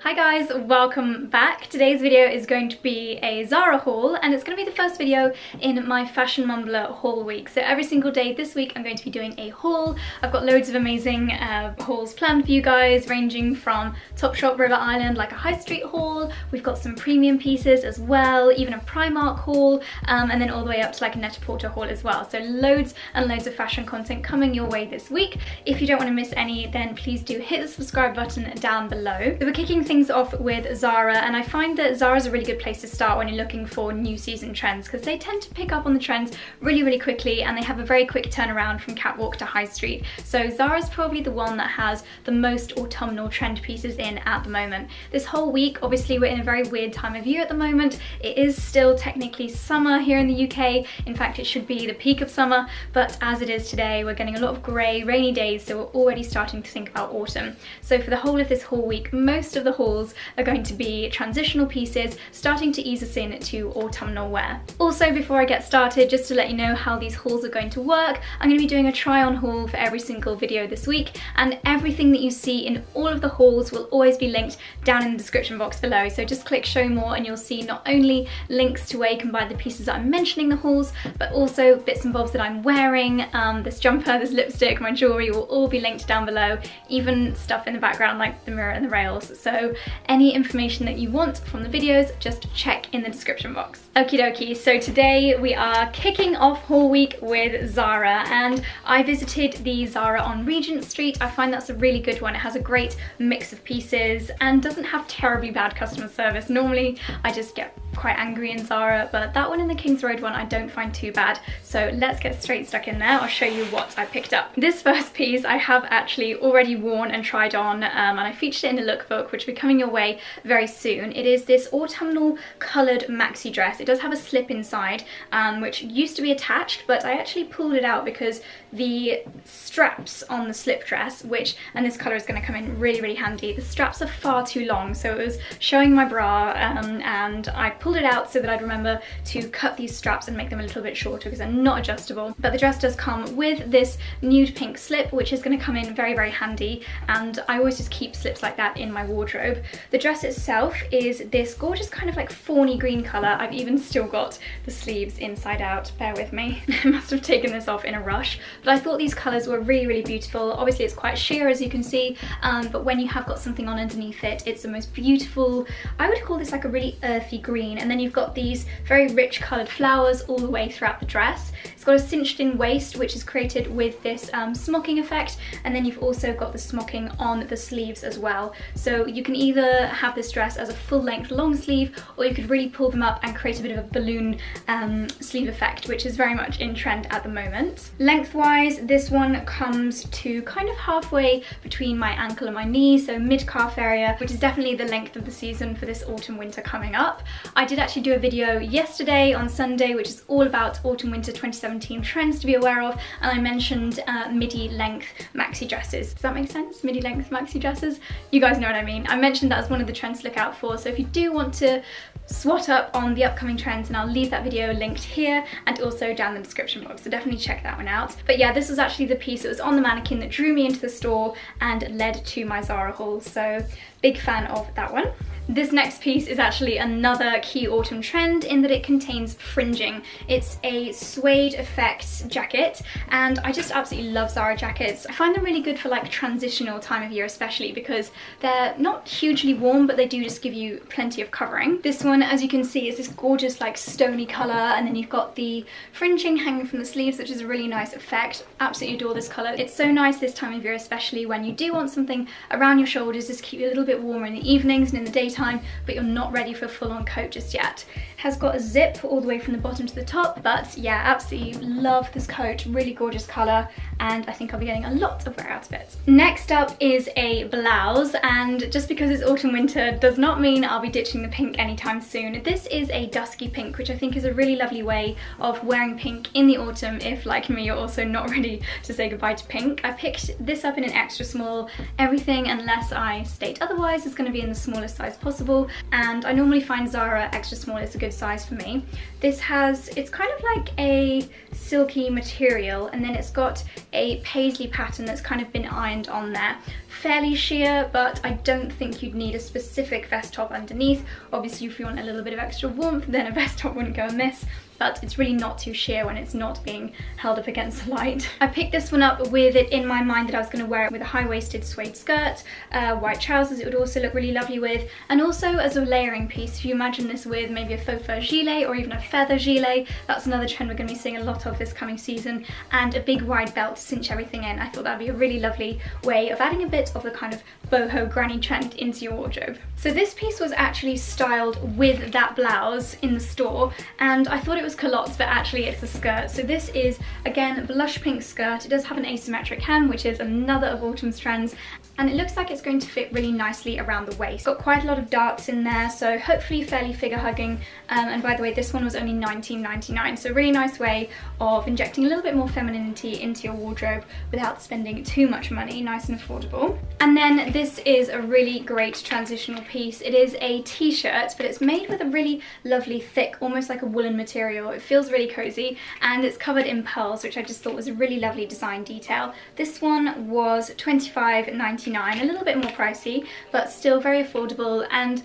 Hi guys, welcome back. Today's video is going to be a Zara haul and it's going to be the first video in my Fashion Mumblr haul week. So every single day this week I'm going to be doing a haul. I've got loads of amazing uh, hauls planned for you guys ranging from Topshop River Island like a high street haul, we've got some premium pieces as well, even a Primark haul um, and then all the way up to like a Net-a-Porter haul as well. So loads and loads of fashion content coming your way this week. If you don't want to miss any then please do hit the subscribe button down below. So we're kicking things off with Zara and I find that Zara is a really good place to start when you're looking for new season trends because they tend to pick up on the trends really really quickly and they have a very quick turnaround from catwalk to high street. So Zara is probably the one that has the most autumnal trend pieces in at the moment. This whole week obviously we're in a very weird time of year at the moment. It is still technically summer here in the UK. In fact it should be the peak of summer but as it is today we're getting a lot of grey rainy days so we're already starting to think about autumn. So for the whole of this whole week most of the hauls are going to be transitional pieces starting to ease us in to autumnal wear. Also before I get started just to let you know how these hauls are going to work I'm going to be doing a try on haul for every single video this week and everything that you see in all of the hauls will always be linked down in the description box below. So just click show more and you'll see not only links to where you can buy the pieces that I'm mentioning the hauls but also bits and bobs that I'm wearing, um, this jumper, this lipstick, my jewellery will all be linked down below even stuff in the background like the mirror and the rails. So any information that you want from the videos, just check in the description box. Okie dokie, so today we are kicking off haul week with Zara and I visited the Zara on Regent Street. I find that's a really good one. It has a great mix of pieces and doesn't have terribly bad customer service. Normally I just get quite angry in Zara, but that one in the Kings Road one I don't find too bad. So let's get straight stuck in there. I'll show you what I picked up. This first piece I have actually already worn and tried on um, and I featured it in the lookbook which be coming your way very soon. It is this autumnal coloured maxi dress. It does have a slip inside um, which used to be attached but I actually pulled it out because the straps on the slip dress which and this colour is going to come in really really handy the straps are far too long so it was showing my bra um, and I pulled it out so that I'd remember to cut these straps and make them a little bit shorter because they're not adjustable. But the dress does come with this nude pink slip, which is gonna come in very, very handy. And I always just keep slips like that in my wardrobe. The dress itself is this gorgeous kind of like fawny green color. I've even still got the sleeves inside out, bear with me. I must have taken this off in a rush, but I thought these colors were really, really beautiful. Obviously it's quite sheer as you can see, um, but when you have got something on underneath it, it's the most beautiful, I would call this like a really earthy green green and then you've got these very rich coloured flowers all the way throughout the dress. Got a cinched in waist which is created with this um, smocking effect and then you've also got the smocking on the sleeves as well. So you can either have this dress as a full length long sleeve or you could really pull them up and create a bit of a balloon um, sleeve effect which is very much in trend at the moment. Lengthwise this one comes to kind of halfway between my ankle and my knee so mid calf area which is definitely the length of the season for this autumn winter coming up. I did actually do a video yesterday on Sunday which is all about autumn winter 2017 trends to be aware of and I mentioned uh, midi length maxi dresses. Does that make sense? Midi length maxi dresses? You guys know what I mean. I mentioned that as one of the trends to look out for so if you do want to swat up on the upcoming trends and I'll leave that video linked here and also down the description box so definitely check that one out but yeah this was actually the piece that was on the mannequin that drew me into the store and led to my Zara haul so big fan of that one this next piece is actually another key autumn trend in that it contains fringing. It's a suede effect jacket and I just absolutely love Zara jackets. I find them really good for like transitional time of year especially because they're not hugely warm but they do just give you plenty of covering. This one as you can see is this gorgeous like stony colour and then you've got the fringing hanging from the sleeves which is a really nice effect. Absolutely adore this colour. It's so nice this time of year especially when you do want something around your shoulders just keep you a little bit warmer in the evenings and in the daytime but you're not ready for a full-on coat just yet. Has got a zip all the way from the bottom to the top, but yeah, absolutely love this coat. Really gorgeous colour, and I think I'll be getting a lot of wear out of it. Next up is a blouse, and just because it's autumn winter does not mean I'll be ditching the pink anytime soon. This is a dusky pink, which I think is a really lovely way of wearing pink in the autumn if, like me, you're also not ready to say goodbye to pink. I picked this up in an extra small. Everything, unless I state otherwise, is going to be in the smallest size possible and I normally find Zara extra small is a good size for me. This has, it's kind of like a silky material and then it's got a paisley pattern that's kind of been ironed on there. Fairly sheer, but I don't think you'd need a specific vest top underneath. Obviously, if you want a little bit of extra warmth, then a vest top wouldn't go amiss but it's really not too sheer when it's not being held up against the light. I picked this one up with it in my mind that I was going to wear it with a high-waisted suede skirt, uh, white trousers it would also look really lovely with, and also as a layering piece, if you imagine this with maybe a faux fur gilet or even a feather gilet, that's another trend we're going to be seeing a lot of this coming season, and a big wide belt to cinch everything in. I thought that'd be a really lovely way of adding a bit of the kind of boho granny trend into your wardrobe. So this piece was actually styled with that blouse in the store, and I thought it was culottes, but actually it's a skirt. So this is, again, blush pink skirt. It does have an asymmetric hem, which is another of Autumn's trends, and it looks like it's going to fit really nicely around the waist. Got quite a lot of darts in there, so hopefully fairly figure hugging. Um, and by the way, this one was only $19.99, so a really nice way of injecting a little bit more femininity into your wardrobe without spending too much money, nice and affordable. And then this is a really great transitional piece. It is a t-shirt, but it's made with a really lovely thick, almost like a woolen material. It feels really cozy and it's covered in pearls, which I just thought was a really lovely design detail. This one was $25.99, a little bit more pricey, but still very affordable and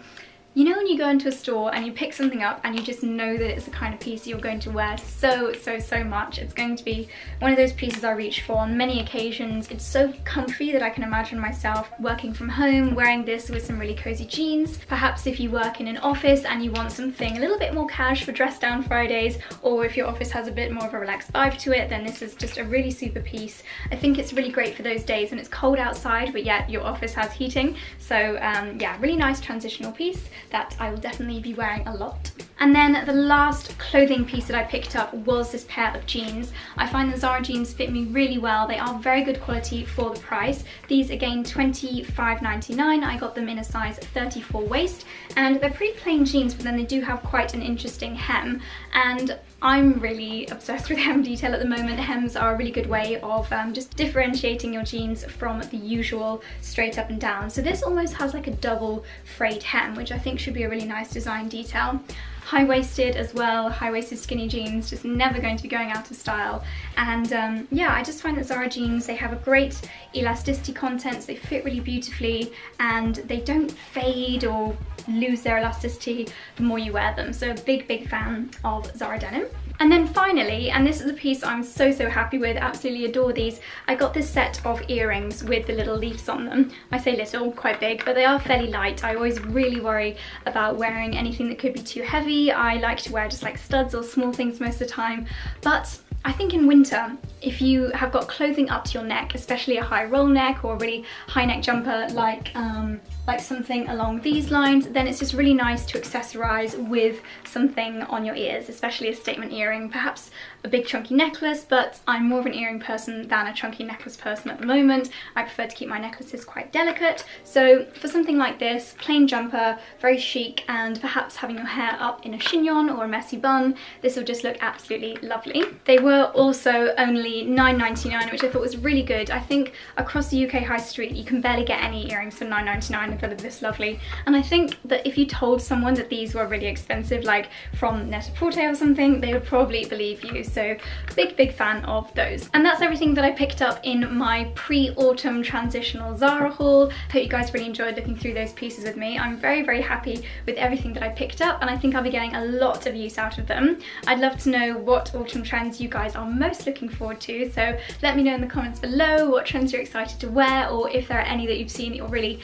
you know when you go into a store and you pick something up and you just know that it's the kind of piece you're going to wear so, so, so much. It's going to be one of those pieces I reach for on many occasions. It's so comfy that I can imagine myself working from home, wearing this with some really cozy jeans. Perhaps if you work in an office and you want something a little bit more cash for dress down Fridays, or if your office has a bit more of a relaxed vibe to it, then this is just a really super piece. I think it's really great for those days when it's cold outside, but yet your office has heating. So um, yeah, really nice transitional piece that I will definitely be wearing a lot. And then the last clothing piece that I picked up was this pair of jeans. I find the Zara jeans fit me really well. They are very good quality for the price. These again $25.99. I got them in a size 34 waist and they're pretty plain jeans but then they do have quite an interesting hem and I'm really obsessed with hem detail at the moment. Hems are a really good way of um, just differentiating your jeans from the usual straight up and down. So this almost has like a double frayed hem, which I think should be a really nice design detail high-waisted as well, high-waisted skinny jeans, just never going to be going out of style. And um, yeah, I just find that Zara jeans, they have a great elasticity content, so they fit really beautifully and they don't fade or lose their elasticity the more you wear them. So a big, big fan of Zara denim. And then finally, and this is a piece I'm so, so happy with, absolutely adore these, I got this set of earrings with the little leaves on them. I say little, quite big, but they are fairly light. I always really worry about wearing anything that could be too heavy. I like to wear just like studs or small things most of the time, but I think in winter, if you have got clothing up to your neck, especially a high roll neck or a really high neck jumper like um, like something along these lines, then it's just really nice to accessorize with something on your ears, especially a statement earring, perhaps a big chunky necklace, but I'm more of an earring person than a chunky necklace person at the moment. I prefer to keep my necklaces quite delicate. So for something like this, plain jumper, very chic, and perhaps having your hair up in a chignon or a messy bun, this will just look absolutely lovely. They were also only $9.99, which I thought was really good. I think across the UK high street, you can barely get any earrings for $9.99 that are this lovely. And I think that if you told someone that these were really expensive, like from Net-a-Porter or something, they would probably believe you. So big, big fan of those. And that's everything that I picked up in my pre-autumn transitional Zara haul. Hope you guys really enjoyed looking through those pieces with me. I'm very, very happy with everything that I picked up and I think I'll be getting a lot of use out of them. I'd love to know what autumn trends you guys are most looking forward to. So let me know in the comments below what trends you're excited to wear or if there are any that you've seen that you're really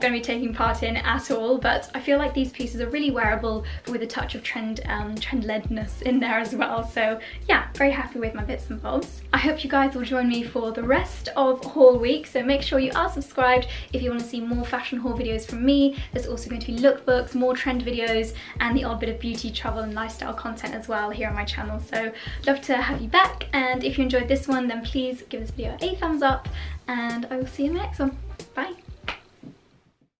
going to be taking part in at all but I feel like these pieces are really wearable with a touch of trend um, trend-ledness in there as well so yeah very happy with my bits and bobs. I hope you guys will join me for the rest of haul week so make sure you are subscribed if you want to see more fashion haul videos from me. There's also going to be lookbooks, more trend videos and the odd bit of beauty, travel and lifestyle content as well here on my channel so love to have you back and if you enjoyed this one then please give this video a thumbs up and I will see you in the next one. Bye!